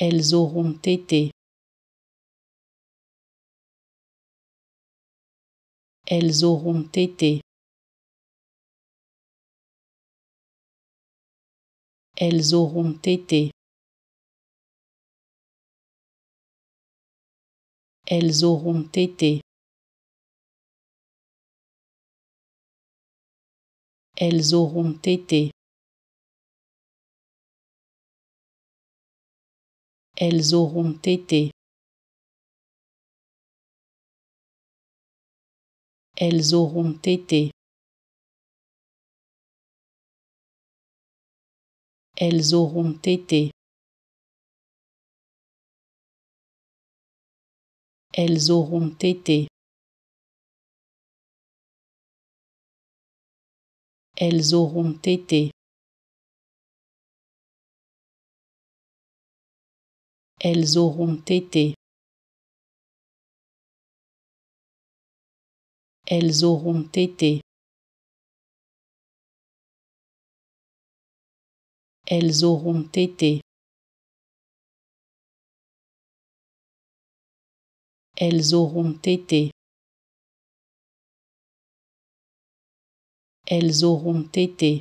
Elles auront été. Elles auront été. Elles auront été. Elles auront été. Elles auront été. Elles auront été. Elles auront été. Elles auront été. Elles auront été. Elles auront été. Elles auront été. Elles auront été. Elles auront été. Elles auront été. Elles auront été.